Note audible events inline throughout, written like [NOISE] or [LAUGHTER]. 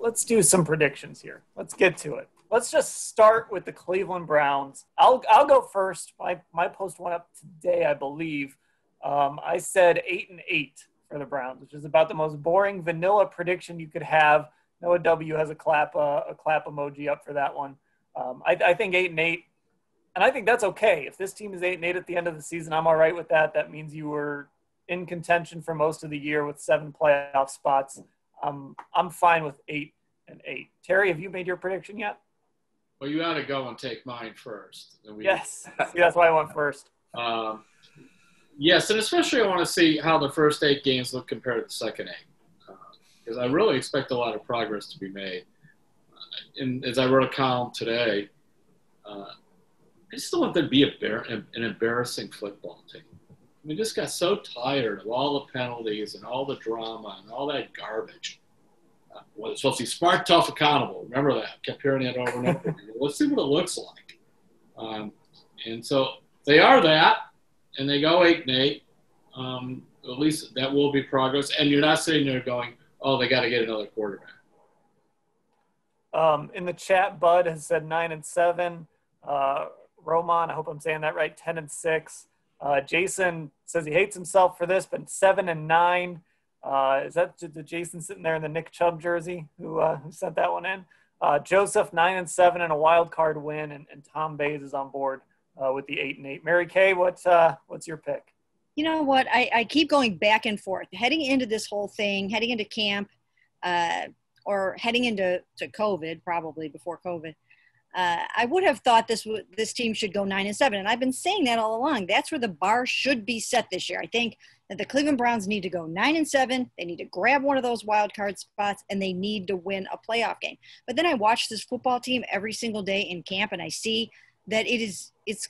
let's do some predictions here. Let's get to it. Let's just start with the Cleveland Browns. I'll I'll go first. My my post went up today, I believe. Um, I said eight and eight for the Browns, which is about the most boring vanilla prediction you could have. Noah W has a clap uh, a clap emoji up for that one. Um, I, I think eight and eight, and I think that's okay. If this team is eight and eight at the end of the season, I'm all right with that. That means you were in contention for most of the year with seven playoff spots. Um, I'm fine with eight and eight. Terry, have you made your prediction yet? Well, you ought to go and take mine first. We, yes, see, that's why I went first. Um, yes, and especially I want to see how the first eight games look compared to the second eight, because uh, I really expect a lot of progress to be made. Uh, and as I wrote a column today, uh, I just don't want there to be a an embarrassing football team. We just got so tired of all the penalties and all the drama and all that garbage. Uh, well, it's supposed to be smart, tough, accountable. Remember that. Kept hearing that over and over. Let's see what it looks like. Um, and so they are that, and they go eight and eight. Um, at least that will be progress. And you're not sitting there going, "Oh, they got to get another quarterback." Um, in the chat, Bud has said nine and seven. Uh, Roman, I hope I'm saying that right, ten and six. Uh, Jason says he hates himself for this, but seven and nine. Uh, is that the Jason sitting there in the Nick Chubb jersey who, uh, who sent that one in? Uh, Joseph nine and seven and a wild card win, and, and Tom Bays is on board uh, with the eight and eight. Mary Kay, what's uh, what's your pick? You know what? I, I keep going back and forth, heading into this whole thing, heading into camp, or heading into to COVID, probably before COVID uh, I would have thought this w- this team should go nine and seven, and I've been saying that all along. That's where the bar should be set this year. I think that the Cleveland Browns need to go nine and seven. They need to grab one of those wild card spots, and they need to win a playoff game. But then I watch this football team every single day in camp, and I see that it is it's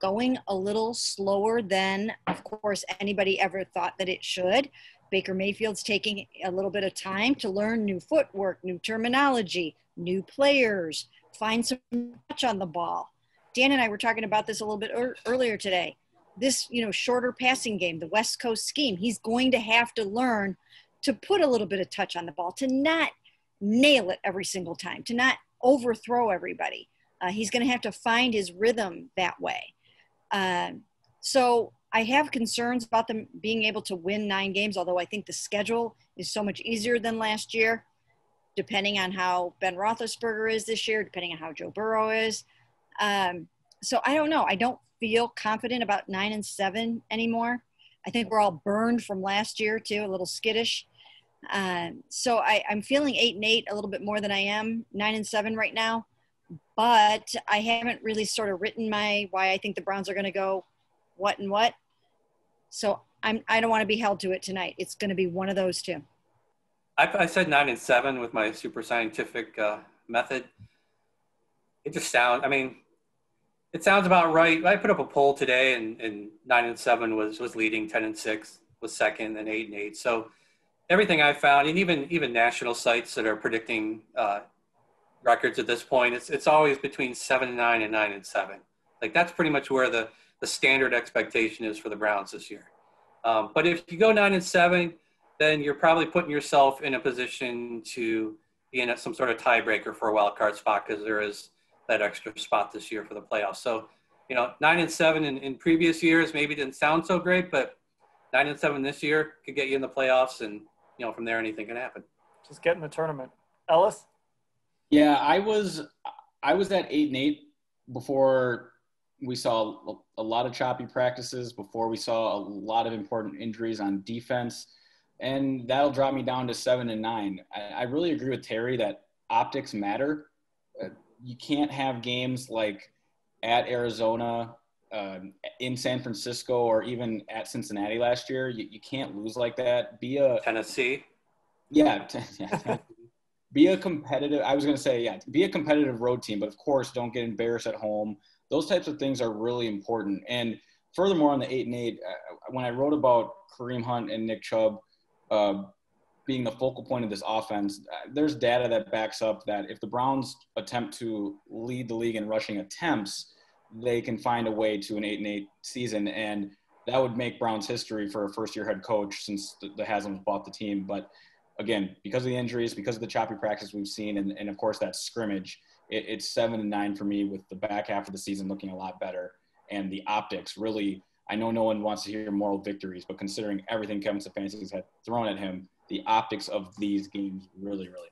going a little slower than, of course, anybody ever thought that it should. Baker Mayfield's taking a little bit of time to learn new footwork, new terminology, new players find some touch on the ball. Dan and I were talking about this a little bit er- earlier today. This, you know, shorter passing game, the West Coast scheme, he's going to have to learn to put a little bit of touch on the ball, to not nail it every single time, to not overthrow everybody. Uh, he's going to have to find his rhythm that way. Uh, so I have concerns about them being able to win nine games, although I think the schedule is so much easier than last year depending on how Ben Roethlisberger is this year, depending on how Joe Burrow is. Um, so I don't know. I don't feel confident about nine and seven anymore. I think we're all burned from last year too, a little skittish. Um, so I, I'm feeling eight and eight a little bit more than I am nine and seven right now. But I haven't really sort of written my why I think the Browns are going to go what and what. So I'm I don't want to be held to it tonight. It's going to be one of those two. I, I said nine and seven with my super scientific uh, method. It just sounds. I mean, it sounds about right. I put up a poll today, and, and nine and seven was was leading, ten and six was second, and eight and eight. So everything I found, and even even national sites that are predicting uh, records at this point, it's it's always between seven and nine and nine and seven. Like that's pretty much where the the standard expectation is for the Browns this year. Um, but if you go nine and seven, then you're probably putting yourself in a position to be in some sort of tiebreaker for a wild card spot because there is that extra spot this year for the playoffs. So, you know, nine and seven in, in previous years maybe didn't sound so great, but nine and seven this year could get you in the playoffs, and you know, from there anything can happen. Just get in the tournament, Ellis. Yeah, I was I was at eight and eight before we saw a lot of choppy practices, before we saw a lot of important injuries on defense and that'll drop me down to seven and nine. I, I really agree with Terry that optics matter. Uh, you can't have games like at Arizona, uh, in San Francisco, or even at Cincinnati last year. You, you can't lose like that. Be a Tennessee. Yeah, t- [LAUGHS] yeah be a competitive. I was going to say, yeah, be a competitive road team, but of course, don't get embarrassed at home. Those types of things are really important. And furthermore, on the eight and eight, uh, when I wrote about Kareem Hunt and Nick Chubb being the focal point of this offense, there's data that backs up that if the Browns attempt to lead the league in rushing attempts, they can find a way to an eight and eight season, and that would make Browns history for a first year head coach since the, the Haslams bought the team. But again, because of the injuries, because of the choppy practice we've seen, and, and of course that scrimmage, it, it's seven and nine for me with the back half of the season looking a lot better. And the optics really, I know no one wants to hear moral victories, but considering everything Kevin Stefanski has had thrown at him, the optics of these games really, really